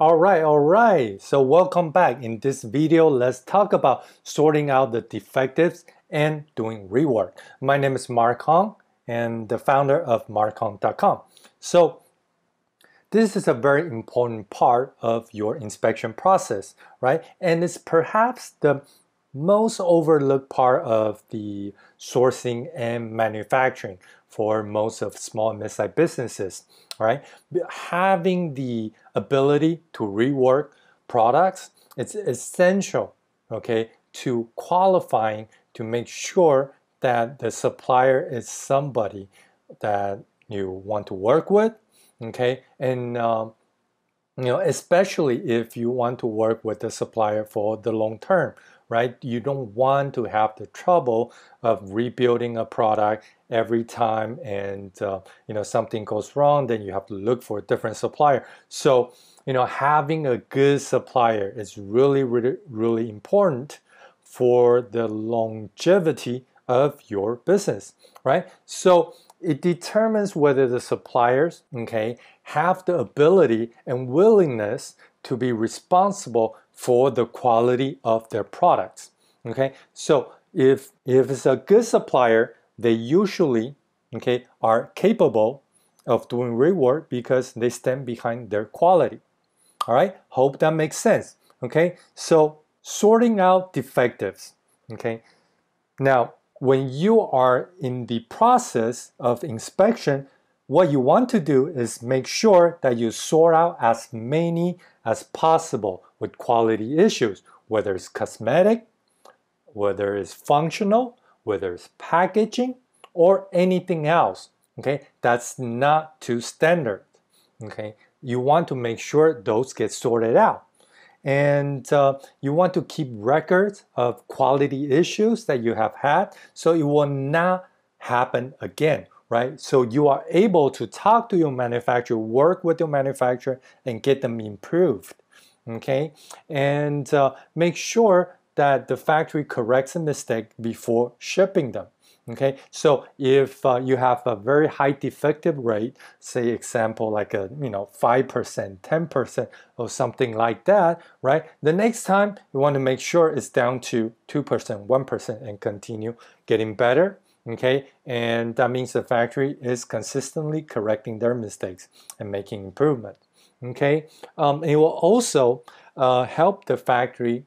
Alright, alright. So welcome back. In this video, let's talk about sorting out the defectives and doing rework. My name is Mark Hong and the founder of markhong.com. So this is a very important part of your inspection process, right? And it's perhaps the most overlooked part of the sourcing and manufacturing for most of small and mid-sized businesses, right? Having the ability to rework products, it's essential, okay, to qualifying to make sure that the supplier is somebody that you want to work with, okay, and um, you know, especially if you want to work with the supplier for the long term, right? You don't want to have the trouble of rebuilding a product every time and uh, you know something goes wrong then you have to look for a different supplier so you know having a good supplier is really really really important for the longevity of your business right so it determines whether the suppliers okay have the ability and willingness to be responsible for the quality of their products. Okay, so if if it's a good supplier, they usually okay are capable of doing rework because they stand behind their quality. All right, hope that makes sense. Okay, so sorting out defectives. Okay, now when you are in the process of inspection, what you want to do is make sure that you sort out as many as possible with quality issues, whether it's cosmetic, whether it's functional, whether it's packaging, or anything else. Okay, that's not too standard. Okay, you want to make sure those get sorted out. And uh, you want to keep records of quality issues that you have had so it will not happen again right? So you are able to talk to your manufacturer, work with your manufacturer, and get them improved, okay? And uh, make sure that the factory corrects a mistake before shipping them. Okay, so if uh, you have a very high defective rate, say example like a you know five percent, ten percent, or something like that, right? The next time you want to make sure it's down to two percent, one percent, and continue getting better okay? And that means the factory is consistently correcting their mistakes and making improvement okay? Um, it will also uh, help the factory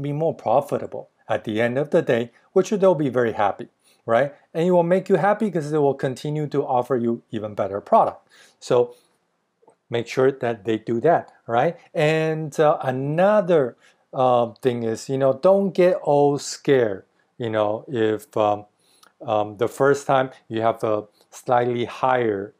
be more profitable at the end of the day which they'll be very happy right? And it will make you happy because they will continue to offer you even better product. So make sure that they do that right? And uh, another uh, thing is you know don't get all scared you know if um, um, the first time you have a slightly higher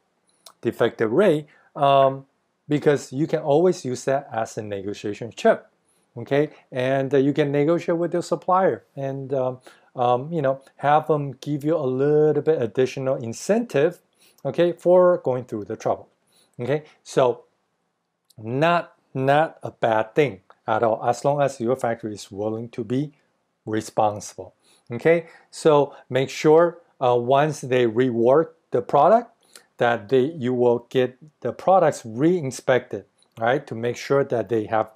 defective rate um, because you can always use that as a negotiation chip okay and uh, you can negotiate with your supplier and um, um, you know have them give you a little bit additional incentive okay for going through the trouble okay so not not a bad thing at all as long as your factory is willing to be responsible Okay, so make sure uh, once they rework the product that they you will get the products re-inspected, right? To make sure that they have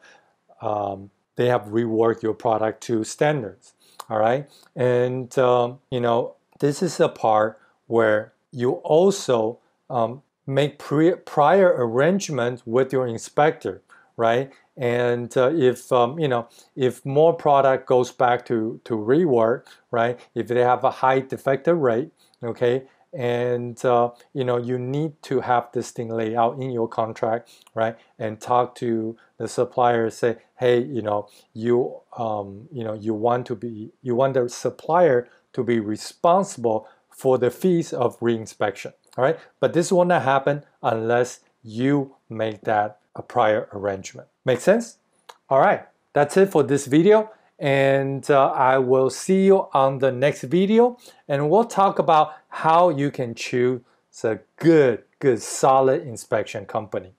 um, they have reworked your product to standards. All right, and um, you know this is a part where you also um, make prior arrangements with your inspector, right? And uh, if um, you know if more product goes back to to rework, right? If they have a high defective rate, okay, and uh, you know you need to have this thing laid out in your contract, right? And talk to the supplier, say, hey, you know, you um, you know you want to be you want the supplier to be responsible for the fees of reinspection, all right? But this will not happen unless you make that a prior arrangement. Make sense? All right, that's it for this video and uh, I will see you on the next video and we'll talk about how you can choose a good, good, solid inspection company.